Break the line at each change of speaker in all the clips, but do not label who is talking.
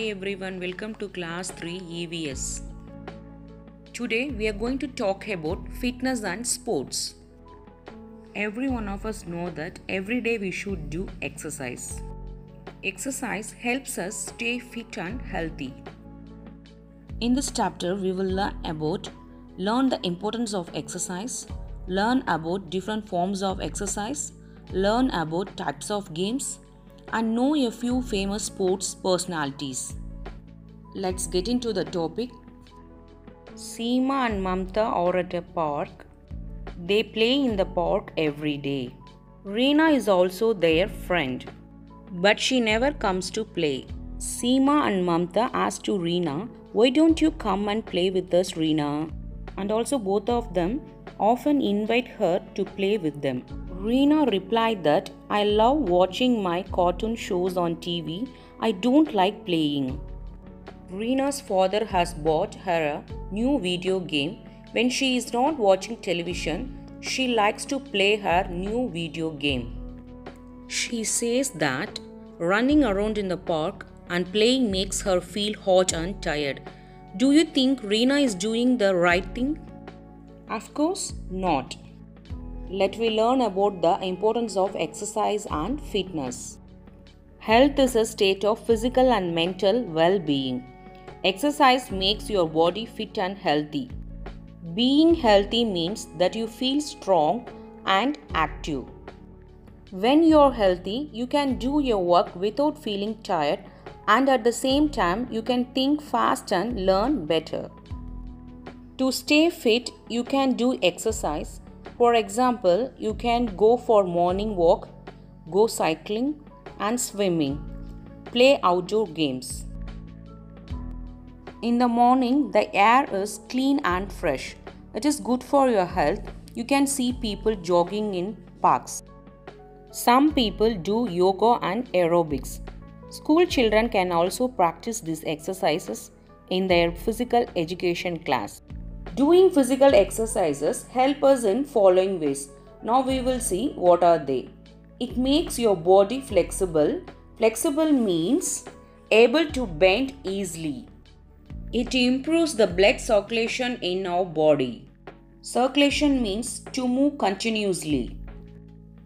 Hi everyone, welcome to class 3 EVS. Today we are going to talk about fitness and sports. Every one of us know that every day we should do exercise. Exercise helps us stay fit and healthy. In this chapter we will learn about learn the importance of exercise, learn about different forms of exercise, learn about types of games and know a few famous sports personalities. Let's get into the topic. Seema and Mamta are at a park. They play in the park every day. Reena is also their friend, but she never comes to play. Seema and Mamta ask to Reena, Why don't you come and play with us, Reena? And also, both of them often invite her to play with them. Reena replied that I love watching my cartoon shows on TV. I don't like playing. Reena's father has bought her a new video game. When she is not watching television, she likes to play her new video game. She says that running around in the park and playing makes her feel hot and tired. Do you think Reena is doing the right thing? Of course not let we learn about the importance of exercise and fitness. Health is a state of physical and mental well being. Exercise makes your body fit and healthy. Being healthy means that you feel strong and active. When you're healthy, you can do your work without feeling tired, and at the same time, you can think fast and learn better. To stay fit, you can do exercise for example, you can go for morning walk, go cycling and swimming, play outdoor games. In the morning, the air is clean and fresh. It is good for your health. You can see people jogging in parks. Some people do yoga and aerobics. School children can also practice these exercises in their physical education class. Doing physical exercises help us in following ways. Now we will see what are they. It makes your body flexible. Flexible means able to bend easily. It improves the blood circulation in our body. Circulation means to move continuously.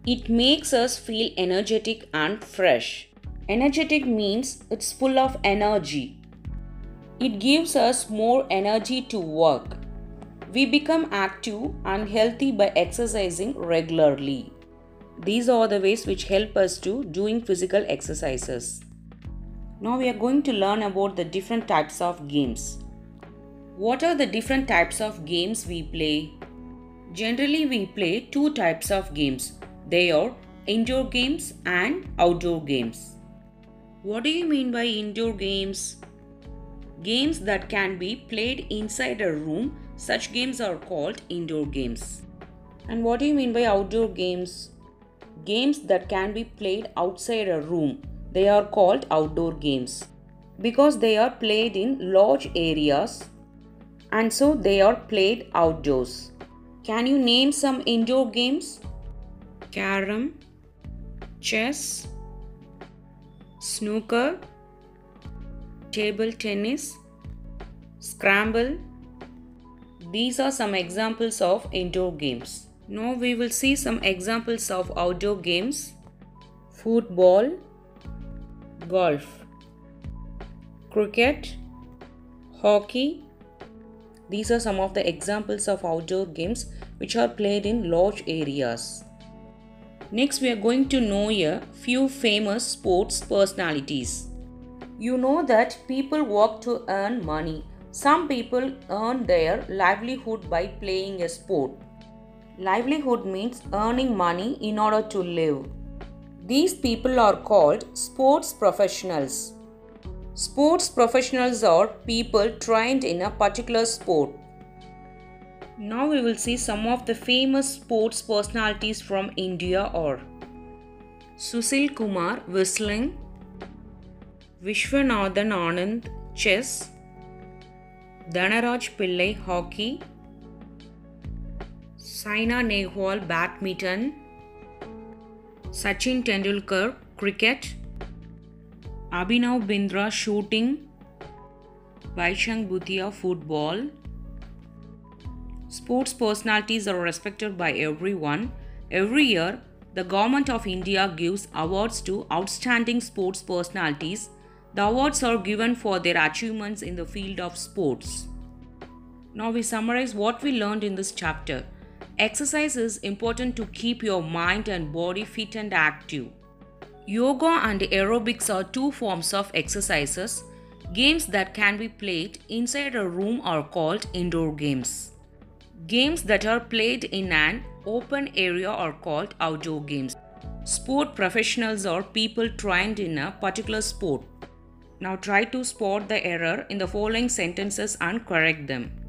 It makes us feel energetic and fresh. Energetic means it's full of energy. It gives us more energy to work. We become active and healthy by exercising regularly. These are the ways which help us to doing physical exercises. Now we are going to learn about the different types of games. What are the different types of games we play? Generally we play two types of games. They are indoor games and outdoor games. What do you mean by indoor games? Games that can be played inside a room such games are called indoor games. And what do you mean by outdoor games? Games that can be played outside a room. They are called outdoor games because they are played in large areas and so they are played outdoors. Can you name some indoor games? Carom, chess, snooker, table tennis, scrabble, these are some examples of indoor games. Now we will see some examples of outdoor games. Football, golf, cricket, hockey. These are some of the examples of outdoor games which are played in large areas. Next we are going to know a few famous sports personalities. You know that people work to earn money some people earn their livelihood by playing a sport. Livelihood means earning money in order to live. These people are called sports professionals. Sports professionals are people trained in a particular sport. Now we will see some of the famous sports personalities from India are Sushil Kumar wrestling, Viswanathan Anand chess, Dhanraj Pillay hockey, Saina Nehwal badminton, Sachin Tendulkar cricket, Abhinav Bindra shooting, Bhaichung Bhutia football. Sports personalities are respected by everyone. Every year, the Government of India gives awards to outstanding sports personalities. The awards are given for their achievements in the field of sports. Now we summarize what we learned in this chapter. Exercise is important to keep your mind and body fit and active. Yoga and aerobics are two forms of exercises. Games that can be played inside a room are called indoor games. Games that are played in an open area are called outdoor games. Sport professionals are people trained in a particular sport. Now try to spot the error in the following sentences and correct them.